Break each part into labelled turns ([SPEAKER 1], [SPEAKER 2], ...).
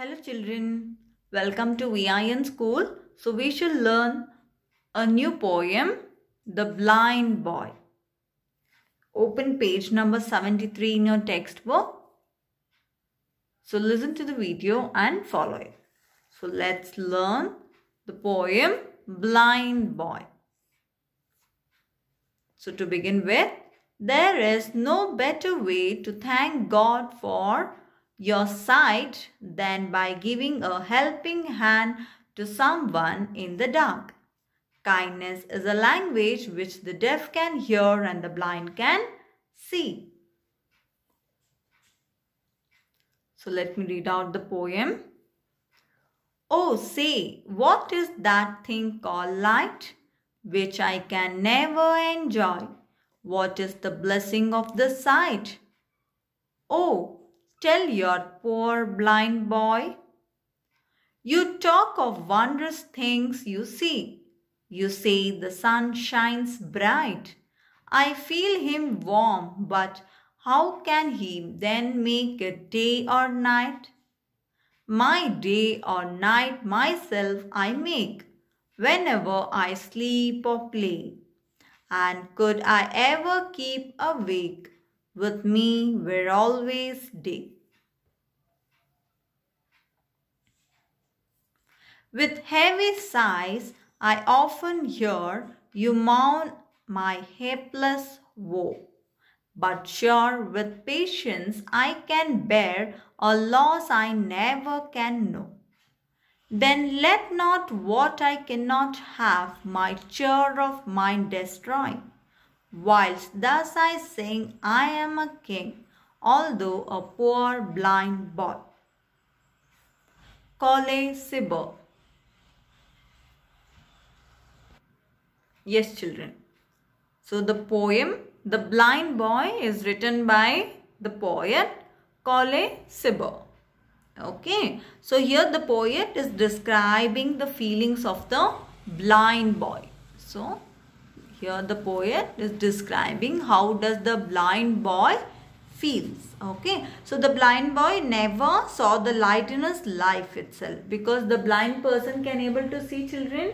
[SPEAKER 1] Hello children, welcome to VIN school. So we shall learn a new poem, The Blind Boy. Open page number 73 in your textbook. So listen to the video and follow it. So let's learn the poem Blind Boy. So to begin with, there is no better way to thank God for your sight than by giving a helping hand to someone in the dark. Kindness is a language which the deaf can hear and the blind can see. So let me read out the poem. Oh, say, what is that thing called light, which I can never enjoy? What is the blessing of the sight? Oh, tell your poor blind boy. You talk of wondrous things you see. You say the sun shines bright. I feel him warm, but how can he then make a day or night? My day or night myself I make, whenever I sleep or play. And could I ever keep awake, with me were always day. With heavy sighs, I often hear you mourn my helpless woe. But sure, with patience I can bear a loss I never can know. Then let not what I cannot have my cheer of mind destroy. Whilst thus I sing, I am a king, although a poor blind boy. Colley Cibber Yes, children. So the poem The Blind Boy is written by the poet Colley Cibber. Okay. So here the poet is describing the feelings of the blind boy. So here the poet is describing how does the blind boy feels okay so the blind boy never saw the light in his life itself because the blind person can able to see children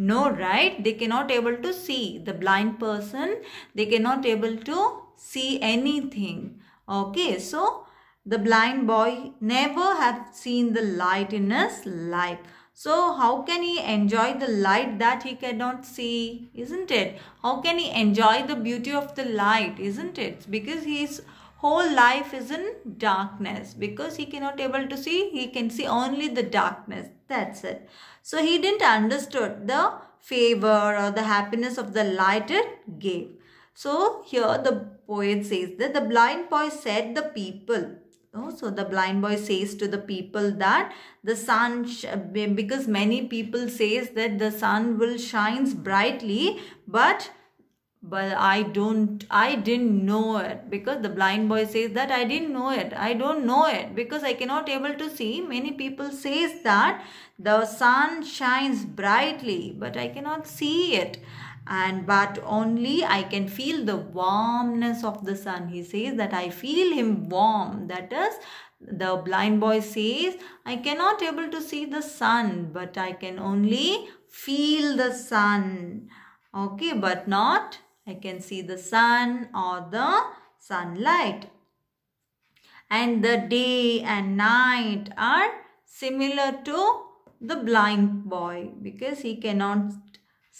[SPEAKER 1] no, right? They cannot able to see. The blind person, they cannot able to see anything. Okay, so the blind boy never have seen the light in his life. So how can he enjoy the light that he cannot see? Isn't it? How can he enjoy the beauty of the light? Isn't it? Because his whole life is in darkness. Because he cannot able to see, he can see only the darkness. That's it. So he didn't understood the favor or the happiness of the light it gave. So here the poet says that the blind boy said the people. So the blind boy says to the people that the sun, because many people says that the sun will shines brightly, but but i don't i didn't know it because the blind boy says that i didn't know it i don't know it because i cannot able to see. Many people says that the sun shines brightly but i cannot see it and but only i can feel the warmness of the sun. He says that i feel him warm. That is the blind boy says i cannot able to see the sun but i can only feel the sun. Okay but not I can see the sun or the sunlight. And the day and night are similar to the blind boy because he cannot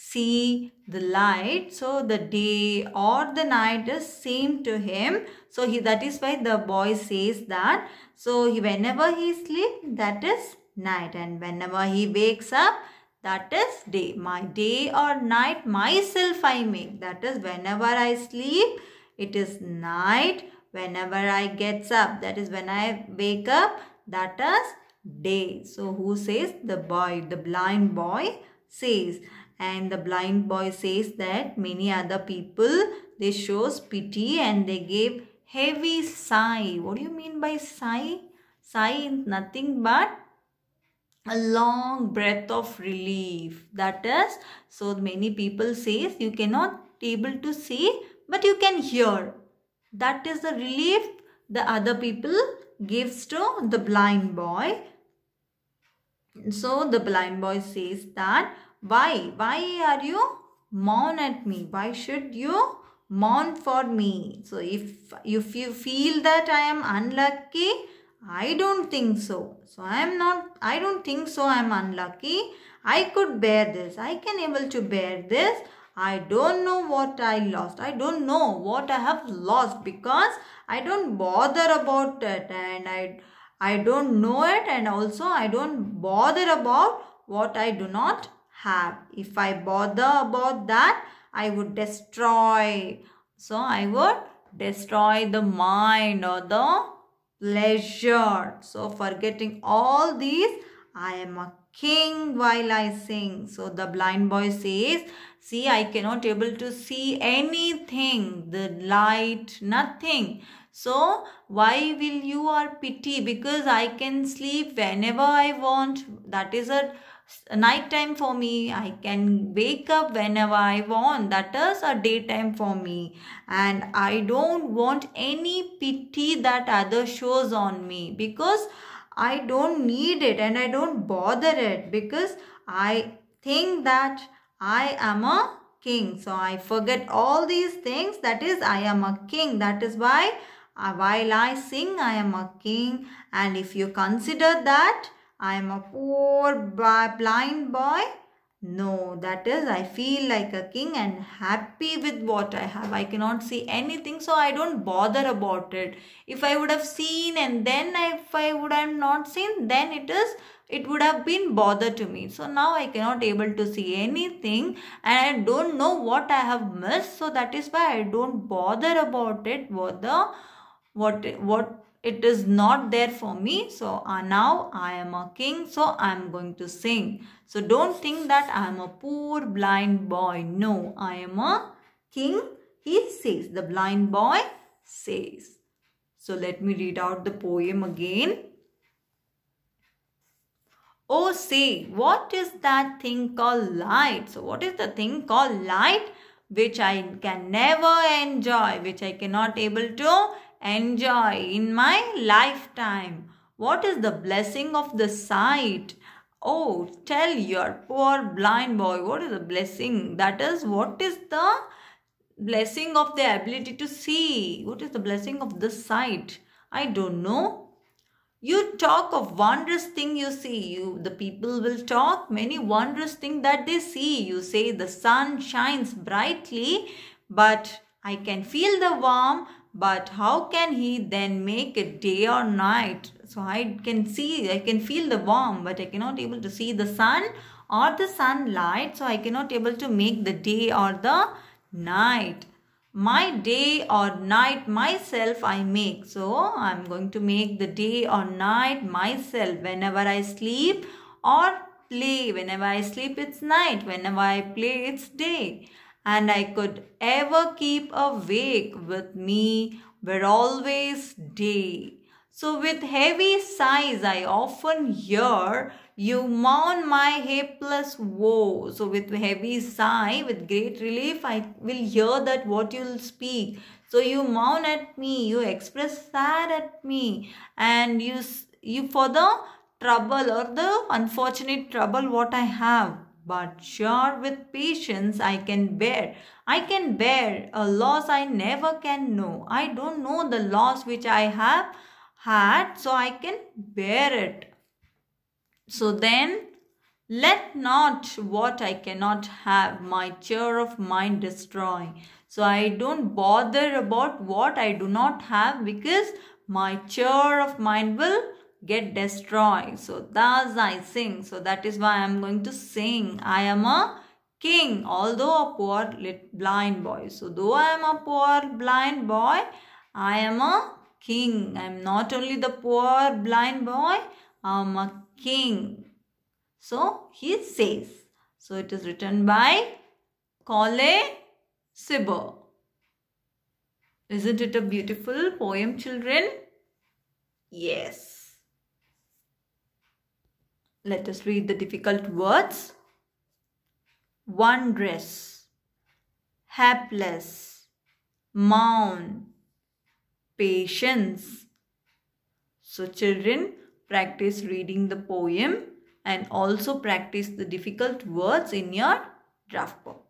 [SPEAKER 1] see the light. So the day or the night is same to him. So he that is why the boy says that. So he, whenever he sleep that is night and whenever he wakes up that is day. My day or night myself I make. That is whenever I sleep, it is night. Whenever I gets up, that is when I wake up, that is day. So who says? The boy, the blind boy says. And the blind boy says that many other people, they shows pity and they gave heavy sigh. What do you mean by sigh? Sigh is nothing but a long breath of relief that is so many people says you cannot able to see but you can hear that is the relief the other people gives to the blind boy So the blind boy says that why? Why are you mourn at me? Why should you mourn for me? So if, if you feel that I am unlucky, I don't think so. So I am not, I don't think so I am unlucky. I could bear this. I can able to bear this. I don't know what I lost. I don't know what I have lost because I don't bother about it and I I don't know it and also I don't bother about what I do not have. If I bother about that, I would destroy. So I would destroy the mind or the pleasure. So forgetting all these, I am a king while I sing. So the blind boy says, see I cannot able to see anything, the light, nothing. So why will you are pity? Because I can sleep whenever I want. That is a night time for me. I can wake up whenever I want. That is a daytime for me. And I don't want any pity that other shows on me because I don't need it and I don't bother it because I think that I am a king. So I forget all these things. That is, I am a king. That is why uh, while I sing, I am a king. And if you consider that, I am a poor blind boy. No, that is, I feel like a king and happy with what I have. I cannot see anything, so I don't bother about it. If I would have seen and then if I would have not seen, then it is, it would have been bother to me. So now I cannot able to see anything and I don't know what I have missed. So that is why I don't bother about it. What the, what, what it is not there for me. So uh, now I am a king. So I am going to sing. So don't think that I am a poor blind boy. No, I am a king. He says, the blind boy says. So let me read out the poem again. Oh, say, what is that thing called light? So what is the thing called light? Which I can never enjoy, which I cannot able to enjoy in my lifetime. What is the blessing of the sight? Oh, tell your poor blind boy what is the blessing? That is, what is the blessing of the ability to see? What is the blessing of the sight? I don't know. You talk of wondrous thing you see. You, the people will talk many wondrous thing that they see. You say the sun shines brightly, but I can feel the warmth but how can he then make it day or night? So I can see, I can feel the warm, but I cannot able to see the sun or the sunlight. So I cannot able to make the day or the night. My day or night myself I make. So I'm going to make the day or night myself whenever I sleep or play. Whenever I sleep it's night. Whenever I play it's day and I could ever keep awake with me were always day. So with heavy sighs I often hear you mourn my helpless woe. So with heavy sigh, with great relief, I will hear that what you'll speak. So you mourn at me, you express sad at me, and you you for the trouble or the unfortunate trouble what I have but sure with patience I can bear. I can bear a loss I never can know. I don't know the loss which I have had, so I can bear it. So then, let not what I cannot have my cheer of mind destroy. So I don't bother about what I do not have because my cheer of mind will get destroyed. So thus I sing. So that is why I am going to sing. I am a king, although a poor blind boy. So though I am a poor blind boy, I am a king. I am not only the poor blind boy, I am a king. So he says. So it is written by Colley Cibber. Isn't it a beautiful poem, children? Yes. Let us read the difficult words. Wondrous, hapless, mourn, patience. So children, practice reading the poem and also practice the difficult words in your draft book.